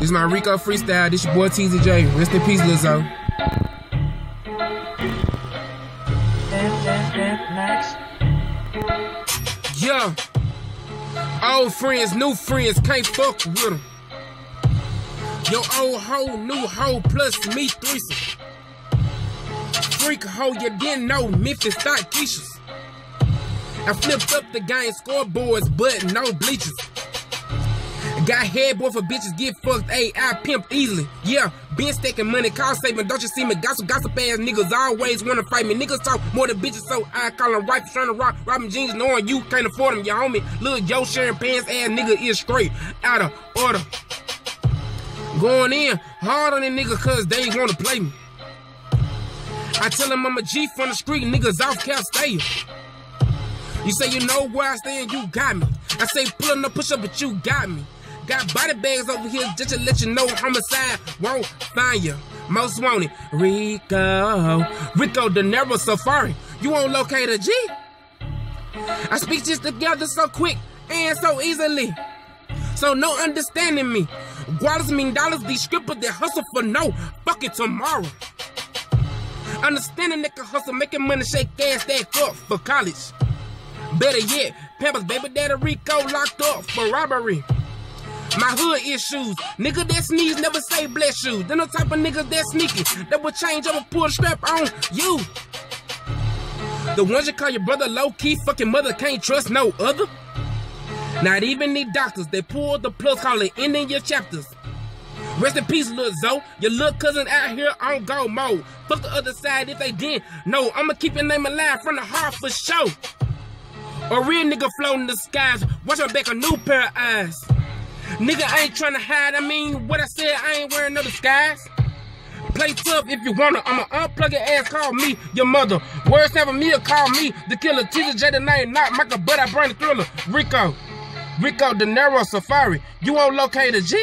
This is my Rico freestyle. This your boy Tezzy Jayy. Rest in peace, Lil Zoe. Yeah. Old friends, new friends, can't fuck with them. Your old hoe, new hoe, plus me threesome. Freak hoe you didn't know, Memphis thought Keisha's. I flipped up the game scoreboards, but no bleachers. Got head boy for bitches get fucked. Ayy, I pimp easily. Yeah, been stacking money, call saving. Don't you see me? Gossip, gossip ass niggas always wanna fight me. Niggas talk more than bitches, so I call them rifles trying to rob, robbing jeans, knowing you can't afford them. Your homie, little yo sharing pants ass nigga is straight out of order. Going in hard on them niggas cause they ain't wanna play me. I tell them I'm a G from the street, niggas off Cal State. You say you know where I stand, you got me. I say pull up, push up, but you got me. Got body bags over here just to let you know homicide won't find you. Most wanted, Rico. Rico De Niro Safari. You won't locate a G? I speak just together so quick and so easily. So no understanding me. Gualas mean dollars, these strippers that hustle for no fucking tomorrow. Understanding can hustle, making money, shake ass, stack up for college. Better yet, Pampers baby daddy Rico locked up for robbery. My hood issues, nigga that sneeze never say bless you. Then the type of niggas that sneaky, that will change over, pull a strap on you. The ones you call your brother low key, fucking mother can't trust no other. Not even the doctors, they pull the plug, call it ending your chapters. Rest in peace, little Zoe. Your little cousin out here on go mode. Fuck the other side if they didn't. No, I'ma keep your name alive from the heart for sure. A real nigga floating the skies. Watch my back, a new pair of eyes. Nigga, I ain't trying to hide. I mean, what I said, I ain't wearing no disguise. Play tough if you wanna. I'ma unplug your ass, call me your mother. Words never me or call me the killer. Tezzy Jayy the name, not Michael, but I bring the thriller. Rico. Rico De Niro Safari. You won't locate a G?